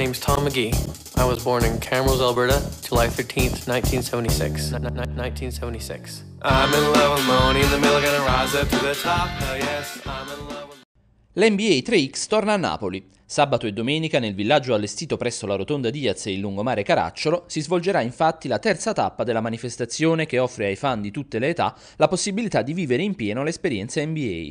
name's Tom McGee. I was born in Camrose, Alberta, July 13th, 1976. 1976. I'm in love with Moni in the middle, gonna rise up to the top. Hell yes, I'm in love with L'NBA 3X torna a Napoli. Sabato e domenica nel villaggio allestito presso la rotonda Diaz e il lungomare Caracciolo si svolgerà infatti la terza tappa della manifestazione che offre ai fan di tutte le età la possibilità di vivere in pieno l'esperienza NBA.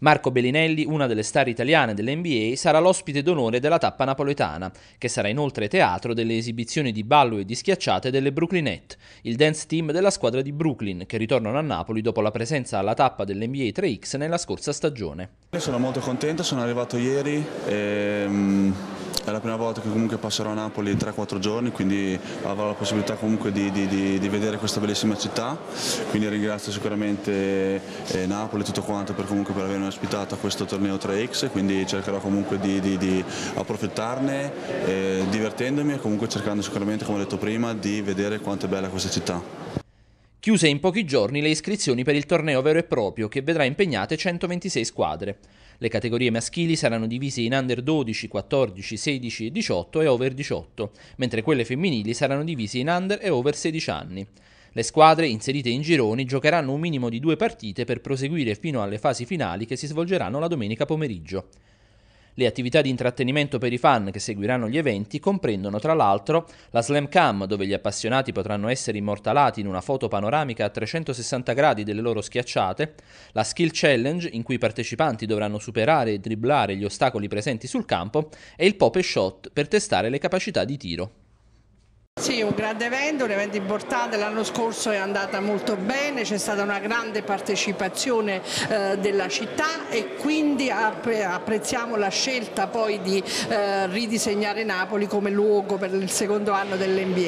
Marco Bellinelli, una delle star italiane dell'NBA, sarà l'ospite d'onore della tappa napoletana, che sarà inoltre teatro delle esibizioni di ballo e di schiacciate delle Brooklynette, il dance team della squadra di Brooklyn, che ritornano a Napoli dopo la presenza alla tappa dell'NBA 3X nella scorsa stagione. Sono molto contento, sono arrivato ieri. E, um è la prima volta che comunque passerò a Napoli 3-4 giorni, quindi avrò la possibilità comunque di, di, di, di, vedere questa bellissima città, quindi ringrazio sicuramente eh, Napoli e tutto quanto per, comunque, per avermi ospitato a questo torneo 3X, quindi cercherò comunque di, approfittarne, eh, divertendomi e comunque cercando sicuramente, come ho detto prima, di vedere quanto è bella questa città. Chiuse in pochi giorni le iscrizioni per il torneo vero e proprio che vedrà impegnate 126 squadre. Le categorie maschili saranno divise in under 12, 14, 16 18 e over 18, mentre quelle femminili saranno divise in under e over 16 anni. Le squadre, inserite in gironi, giocheranno un minimo di due partite per proseguire fino alle fasi finali che si svolgeranno la domenica pomeriggio. Le attività di intrattenimento per i fan che seguiranno gli eventi comprendono tra l'altro la Slam Cam, dove gli appassionati potranno essere immortalati in una foto panoramica a 360 gradi delle loro schiacciate, la Skill Challenge, in cui i partecipanti dovranno superare e dribblare gli ostacoli presenti sul campo, e il Pop Shot per testare le capacità di tiro. Sì, un grande evento, un evento importante, l'anno scorso è andata molto bene, c'è stata una grande partecipazione eh, della città e quindi apprezziamo la scelta poi di eh, ridisegnare Napoli come luogo per il secondo anno dell'NBA.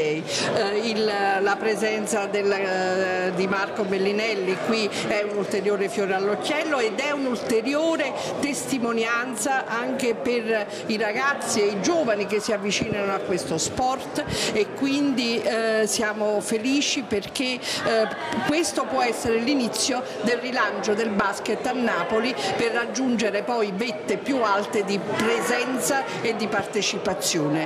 Eh, la presenza del, eh, di Marco Bellinelli qui è un ulteriore fiore all'occhiello ed è un'ulteriore testimonianza anche per i ragazzi e i giovani che si avvicinano a questo sport e quindi eh, siamo felici perché eh, questo può essere l'inizio del rilancio del basket a Napoli per raggiungere poi vette più alte di presenza e di partecipazione.